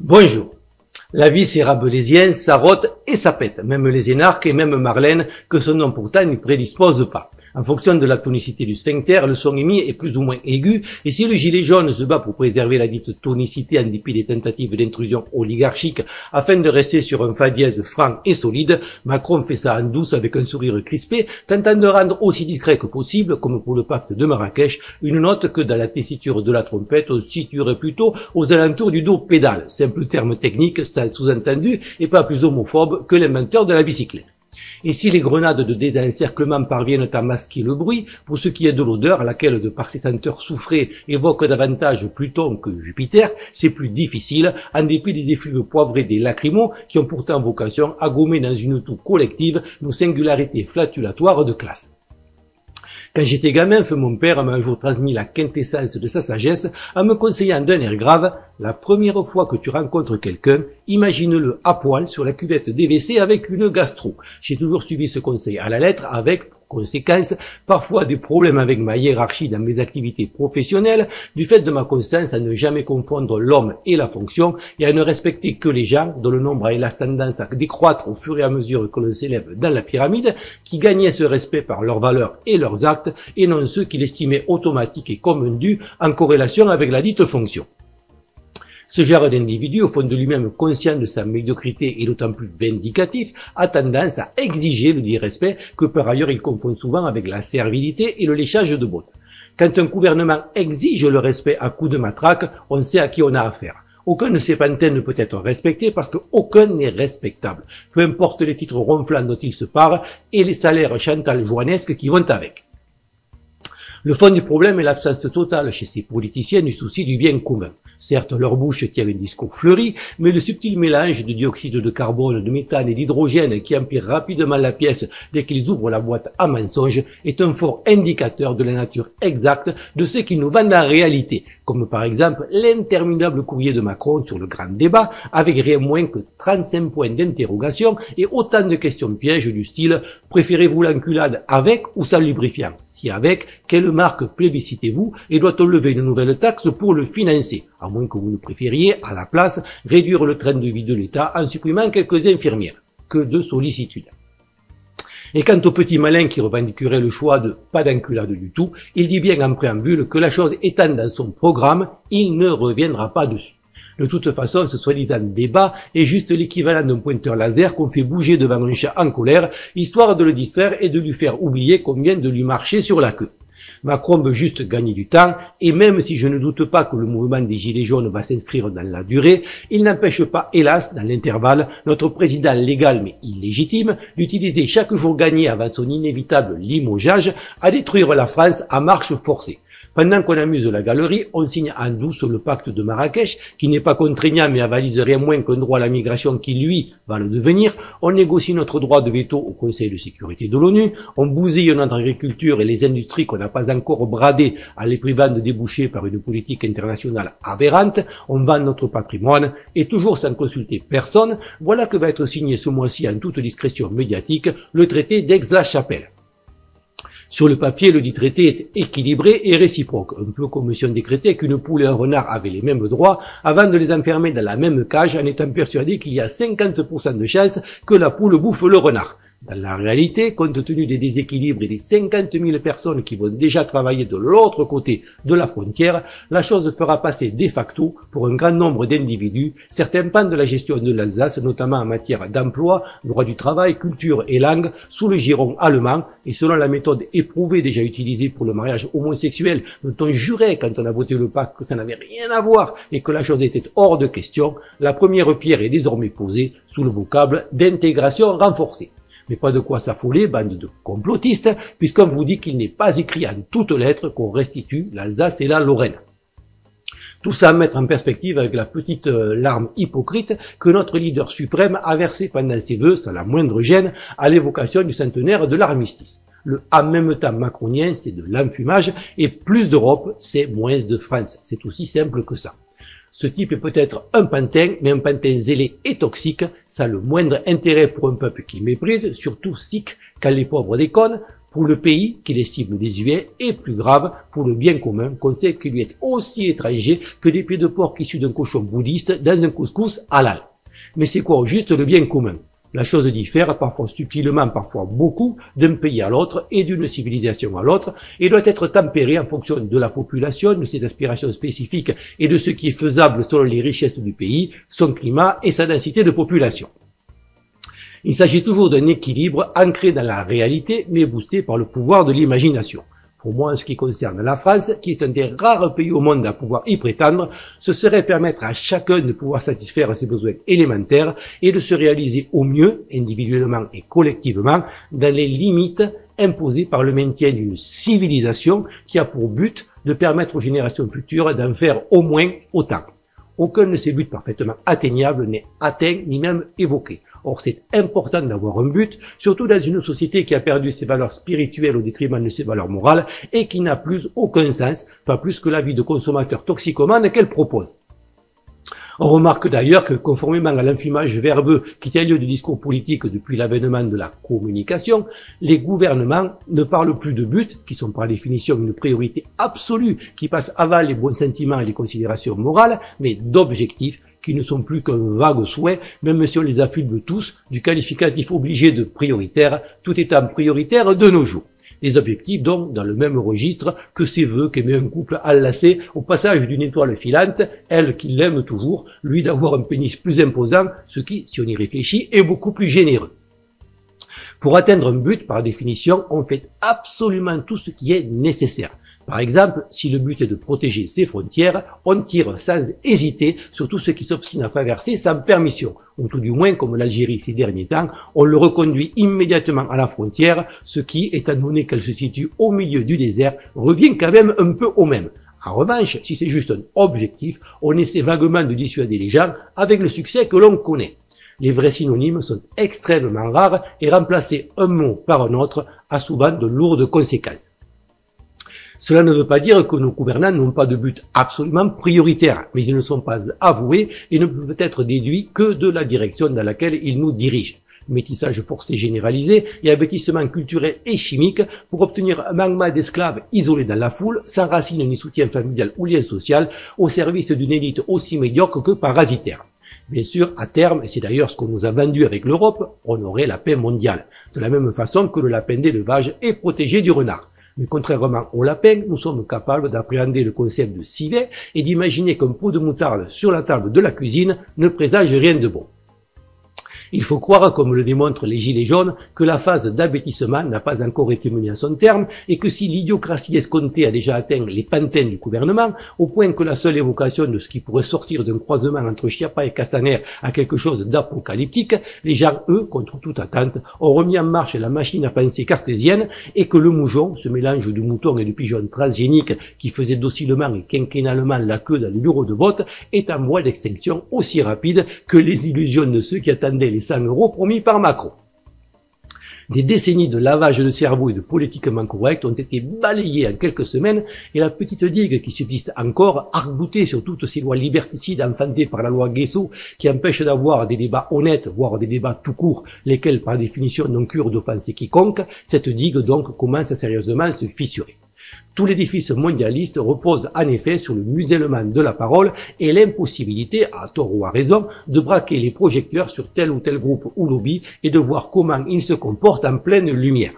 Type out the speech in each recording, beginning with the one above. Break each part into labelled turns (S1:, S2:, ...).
S1: Bonjour. La vie c'est rabelaisien, ça rote et ça pète. Même les énarques et même Marlène, que son nom pourtant n'y prédispose pas. En fonction de la tonicité du sphincter, le son émis est plus ou moins aigu, et si le gilet jaune se bat pour préserver la dite tonicité en dépit des tentatives d'intrusion oligarchique afin de rester sur un fa dièse franc et solide, Macron fait ça en douce avec un sourire crispé, tentant de rendre aussi discret que possible, comme pour le pacte de Marrakech, une note que dans la tessiture de la trompette on situerait plutôt aux alentours du dos pédale, simple terme technique, sous-entendu, et pas plus homophobe que l'inventeur de la bicyclette. Et si les grenades de désencerclement parviennent à masquer le bruit, pour ce qui est de l'odeur, laquelle de par ses senteurs soufrées évoque davantage Pluton que Jupiter, c'est plus difficile, en dépit des effluves poivrés des lacrymos qui ont pourtant vocation à gommer dans une toux collective nos singularités flatulatoires de classe. Quand j'étais gamin, mon père m'a un jour transmis la quintessence de sa sagesse en me conseillant d'un air grave, la première fois que tu rencontres quelqu'un, imagine-le à poil sur la cuvette des WC avec une gastro. J'ai toujours suivi ce conseil à la lettre avec, Conséquence, parfois des problèmes avec ma hiérarchie dans mes activités professionnelles, du fait de ma conscience à ne jamais confondre l'homme et la fonction, et à ne respecter que les gens, dont le nombre a la tendance à décroître au fur et à mesure que l'on s'élève dans la pyramide, qui gagnaient ce respect par leurs valeurs et leurs actes, et non ceux qui l'estimaient automatique et comme dû en corrélation avec la dite fonction. Ce genre d'individu, au fond de lui-même conscient de sa médiocrité et d'autant plus vindicatif, a tendance à exiger le respect que par ailleurs il confond souvent avec la servilité et le léchage de bottes. Quand un gouvernement exige le respect à coups de matraque, on sait à qui on a affaire. Aucun de ces pantins ne peut être respecté parce qu'aucun n'est respectable, peu importe les titres ronflants dont il se parle et les salaires chantal joannesques qui vont avec. Le fond du problème est l'absence totale chez ces politiciens du souci du bien commun. Certes, leur bouche tient un discours fleuri, mais le subtil mélange de dioxyde de carbone, de méthane et d'hydrogène qui empire rapidement la pièce dès qu'ils ouvrent la boîte à mensonges est un fort indicateur de la nature exacte de ce qu'ils nous vendent en réalité, comme par exemple l'interminable courrier de Macron sur le grand débat, avec rien moins que 35 points d'interrogation et autant de questions pièges du style « Préférez-vous l'enculade avec ou sans lubrifiant? Si avec, quelle marque plébiscitez-vous et doit-on lever une nouvelle taxe pour le financer? À moins que vous ne préfériez, à la place, réduire le train de vie de l'État en supprimant quelques infirmières. Que de sollicitude. Et quant au petit malin qui revendiquerait le choix de pas d'enculade du tout, il dit bien en préambule que la chose étant dans son programme, il ne reviendra pas dessus. De toute façon, ce soi-disant débat est juste l'équivalent d'un pointeur laser qu'on fait bouger devant un chat en colère, histoire de le distraire et de lui faire oublier qu'on vient de lui marcher sur la queue. Macron veut juste gagner du temps, et même si je ne doute pas que le mouvement des Gilets jaunes va s'inscrire dans la durée, il n'empêche pas, hélas, dans l'intervalle, notre président légal mais illégitime d'utiliser chaque jour gagné avant son inévitable limogeage à détruire la France à marche forcée. Pendant qu'on amuse la galerie, on signe en douce le pacte de Marrakech, qui n'est pas contraignant mais avalise rien moins qu'un droit à la migration qui, lui, va le devenir. On négocie notre droit de veto au Conseil de sécurité de l'ONU. On bousille notre agriculture et les industries qu'on n'a pas encore bradées en les privant de déboucher par une politique internationale aberrante. On vend notre patrimoine et toujours sans consulter personne, voilà que va être signé ce mois-ci en toute discrétion médiatique le traité d'Aix-la-Chapelle. Sur le papier, le dit traité est équilibré et réciproque, un peu comme si on décrétait qu'une poule et un renard avaient les mêmes droits avant de les enfermer dans la même cage en étant persuadé qu'il y a 50% de chances que la poule bouffe le renard. Dans la réalité, compte tenu des déséquilibres et des 50 000 personnes qui vont déjà travailler de l'autre côté de la frontière, la chose fera passer de facto, pour un grand nombre d'individus, certains pans de la gestion de l'Alsace, notamment en matière d'emploi, droit du travail, culture et langue, sous le giron allemand, et selon la méthode éprouvée déjà utilisée pour le mariage homosexuel, dont on jurait quand on a voté le pacte que ça n'avait rien à voir et que la chose était hors de question, la première pierre est désormais posée sous le vocable d'intégration renforcée mais pas de quoi s'affoler, bande de complotistes, puisqu'on vous dit qu'il n'est pas écrit en toutes lettres qu'on restitue l'Alsace et la Lorraine. Tout ça à mettre en perspective avec la petite euh, larme hypocrite que notre leader suprême a versé pendant ses vœux, sans la moindre gêne, à l'évocation du centenaire de l'armistice. Le en même temps macronien, c'est de l'enfumage, et plus d'Europe, c'est moins de France. C'est aussi simple que ça. Ce type est peut-être un pantin, mais un pantin zélé et toxique, ça a le moindre intérêt pour un peuple qui méprise, surtout sick quand les pauvres déconnent, pour le pays qu'il estime désuet et plus grave. Pour le bien commun qu'on sait qu'il lui est aussi étranger que des pieds de porc issus d'un cochon bouddhiste dans un couscous halal. Mais c'est quoi juste le bien commun? La chose diffère parfois subtilement, parfois beaucoup, d'un pays à l'autre et d'une civilisation à l'autre, et doit être tempérée en fonction de la population, de ses aspirations spécifiques et de ce qui est faisable selon les richesses du pays, son climat et sa densité de population. Il s'agit toujours d'un équilibre ancré dans la réalité, mais boosté par le pouvoir de l'imagination. Pour moi, en ce qui concerne la France, qui est un des rares pays au monde à pouvoir y prétendre, ce serait permettre à chacun de pouvoir satisfaire ses besoins élémentaires et de se réaliser au mieux, individuellement et collectivement, dans les limites imposées par le maintien d'une civilisation qui a pour but de permettre aux générations futures d'en faire au moins autant. Aucun de ces buts parfaitement atteignables n'est atteint ni même évoqué. Or, c'est important d'avoir un but, surtout dans une société qui a perdu ses valeurs spirituelles au détriment de ses valeurs morales et qui n'a plus aucun sens, pas plus que la vie de consommateur toxicomane qu'elle propose. On remarque d'ailleurs que, conformément à l'enfumage verbeux qui tient lieu du discours politique depuis l'avènement de la communication, les gouvernements ne parlent plus de buts, qui sont par définition une priorité absolue, qui passe avant les bons sentiments et les considérations morales, mais d'objectifs qui ne sont plus qu'un vague souhait, même si on les affuble tous du qualificatif obligé de prioritaire, tout étant prioritaire de nos jours. Les objectifs donc dans le même registre que ces vœux qu'émet un couple enlacé au passage d'une étoile filante, elle qui l'aime toujours, lui d'avoir un pénis plus imposant, ce qui, si on y réfléchit, est beaucoup plus généreux. Pour atteindre un but, par définition, on fait absolument tout ce qui est nécessaire. Par exemple, si le but est de protéger ses frontières, on tire sans hésiter sur tout ce qui s'obstine à traverser sans permission, ou tout du moins, comme l'Algérie ces derniers temps, on le reconduit immédiatement à la frontière, ce qui, étant donné qu'elle se situe au milieu du désert, revient quand même un peu au même. En revanche, si c'est juste un objectif, on essaie vaguement de dissuader les gens avec le succès que l'on connaît. Les vrais synonymes sont extrêmement rares et remplacer un mot par un autre a souvent de lourdes conséquences. Cela ne veut pas dire que nos gouvernants n'ont pas de but absolument prioritaire, mais ils ne sont pas avoués et ne peuvent être déduits que de la direction dans laquelle ils nous dirigent. Métissage forcé généralisé et abêtissement culturel et chimique pour obtenir un magma d'esclaves isolés dans la foule, sans racines ni soutien familial ou lien social, au service d'une élite aussi médiocre que parasitaire. Bien sûr, à terme, et c'est d'ailleurs ce qu'on nous a vendu avec l'Europe, on aurait la paix mondiale, de la même façon que le lapin d'élevage est protégé du renard. Mais contrairement au lapin, nous sommes capables d'appréhender le concept de civet et d'imaginer qu'un pot de moutarde sur la table de la cuisine ne présage rien de bon. Il faut croire, comme le démontrent les Gilets jaunes, que la phase d'abêtissement n'a pas encore été menée à son terme et que si l'idiocratie escomptée a déjà atteint les pantins du gouvernement, au point que la seule évocation de ce qui pourrait sortir d'un croisement entre Chiappa et Castaner a quelque chose d'apocalyptique, les gens, eux, contre toute attente, ont remis en marche la machine à penser cartésienne et que le moujon, ce mélange de mouton et de pigeon transgénique qui faisait docilement et quinquinalement la queue dans les bureaux de vote, est en voie d'extinction aussi rapide que les illusions de ceux qui attendaient 100 euros promis par Macron. Des décennies de lavage de cerveau et de politiquement correct ont été balayées en quelques semaines et la petite digue qui subsiste encore, arc sur toutes ces lois liberticides enfantées par la loi Guesso qui empêchent d'avoir des débats honnêtes, voire des débats tout courts, lesquels par définition n'ont cure d'offenser quiconque, cette digue donc commence sérieusement à se fissurer. Tout l'édifice mondialiste repose en effet sur le musellement de la parole et l'impossibilité, à tort ou à raison, de braquer les projecteurs sur tel ou tel groupe ou lobby et de voir comment ils se comportent en pleine lumière.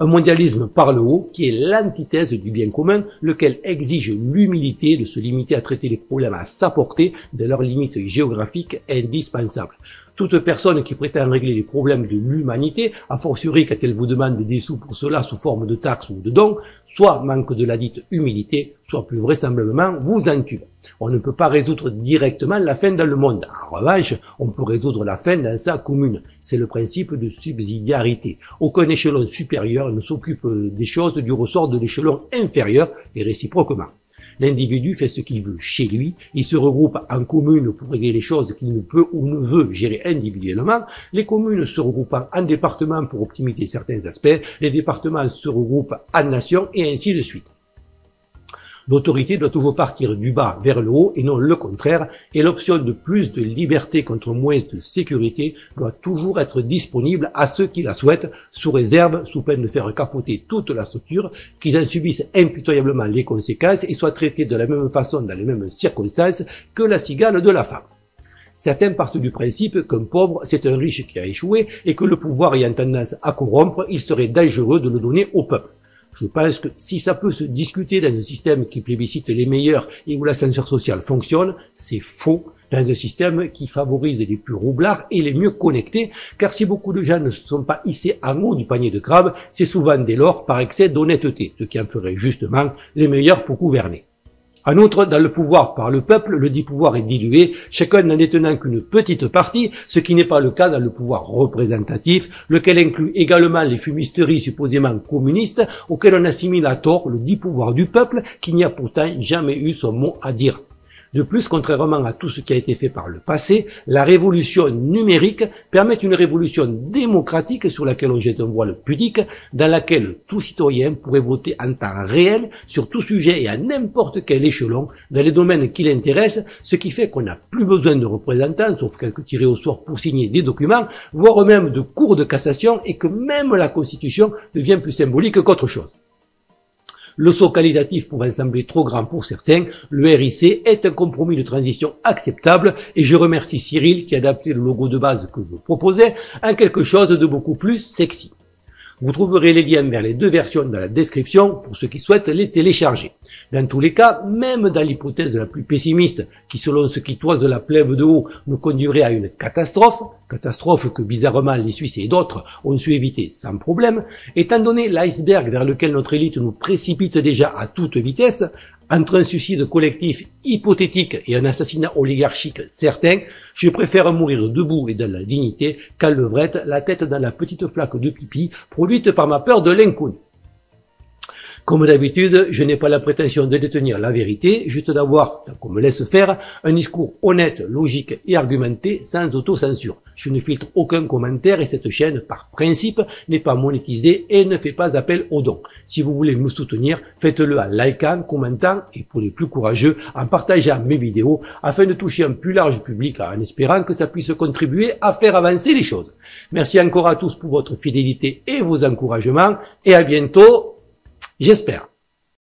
S1: Un mondialisme par le haut qui est l'antithèse du bien commun, lequel exige l'humilité de se limiter à traiter les problèmes à sa portée de leurs limites géographiques indispensables. Toute personne qui prétend régler les problèmes de l'humanité, a fortiori quand elle vous demande des sous pour cela sous forme de taxes ou de dons, soit manque de la dite humilité, soit plus vraisemblablement vous entube. On ne peut pas résoudre directement la faim dans le monde. En revanche, on peut résoudre la faim dans sa commune. C'est le principe de subsidiarité. Aucun échelon supérieur ne s'occupe des choses du ressort de l'échelon inférieur et réciproquement. L'individu fait ce qu'il veut chez lui, il se regroupe en communes pour régler les choses qu'il ne peut ou ne veut gérer individuellement, les communes se regroupent en départements pour optimiser certains aspects, les départements se regroupent en nations et ainsi de suite. L'autorité doit toujours partir du bas vers le haut et non le contraire, et l'option de plus de liberté contre moins de sécurité doit toujours être disponible à ceux qui la souhaitent, sous réserve, sous peine de faire capoter toute la structure, qu'ils en subissent impitoyablement les conséquences et soient traités de la même façon dans les mêmes circonstances que la cigale de la femme. Certains partent du principe qu'un pauvre, c'est un riche qui a échoué et que le pouvoir ayant tendance à corrompre, il serait dangereux de le donner au peuple. Je pense que si ça peut se discuter dans un système qui plébiscite les meilleurs et où l'ascenseur social fonctionne, c'est faux dans un système qui favorise les plus roublards et les mieux connectés, car si beaucoup de gens ne sont pas hissés en haut du panier de crabe, c'est souvent dès lors par excès d'honnêteté, ce qui en ferait justement les meilleurs pour gouverner. En outre, dans le pouvoir par le peuple, le dit pouvoir est dilué, chacun n'en détenant qu'une petite partie, ce qui n'est pas le cas dans le pouvoir représentatif, lequel inclut également les fumisteries supposément communistes, auxquelles on assimile à tort le dit pouvoir du peuple, qui n'y a pourtant jamais eu son mot à dire. De plus, contrairement à tout ce qui a été fait par le passé, la révolution numérique permet une révolution démocratique sur laquelle on jette un voile pudique, dans laquelle tout citoyen pourrait voter en temps réel sur tout sujet et à n'importe quel échelon dans les domaines qui l'intéressent, ce qui fait qu'on n'a plus besoin de représentants, sauf quelques tirés au sort pour signer des documents, voire même de cours de cassation, et que même la Constitution devient plus symbolique qu'autre chose. Le saut qualitatif pouvant sembler trop grand pour certains, le RIC est un compromis de transition acceptable et je remercie Cyril qui a adapté le logo de base que je proposais en quelque chose de beaucoup plus sexy. Vous trouverez les liens vers les deux versions dans la description pour ceux qui souhaitent les télécharger. Dans tous les cas, même dans l'hypothèse la plus pessimiste, qui selon ce qui toise la plèbe de haut nous conduirait à une catastrophe, catastrophe que bizarrement les Suisses et d'autres ont su éviter sans problème, étant donné l'iceberg vers lequel notre élite nous précipite déjà à toute vitesse, entre un suicide collectif hypothétique et un assassinat oligarchique certain, je préfère mourir debout et dans la dignité qu'à levrette, la tête dans la petite flaque de pipi produite par ma peur de l'inconnu. Comme d'habitude, je n'ai pas la prétention de détenir la vérité, juste d'avoir, tant qu'on me laisse faire, un discours honnête, logique et argumenté, sans autocensure. Je ne filtre aucun commentaire et cette chaîne, par principe, n'est pas monétisée et ne fait pas appel aux dons. Si vous voulez me soutenir, faites-le en likant, commentant et pour les plus courageux, en partageant mes vidéos afin de toucher un plus large public en espérant que ça puisse contribuer à faire avancer les choses. Merci encore à tous pour votre fidélité et vos encouragements et à bientôt J'espère.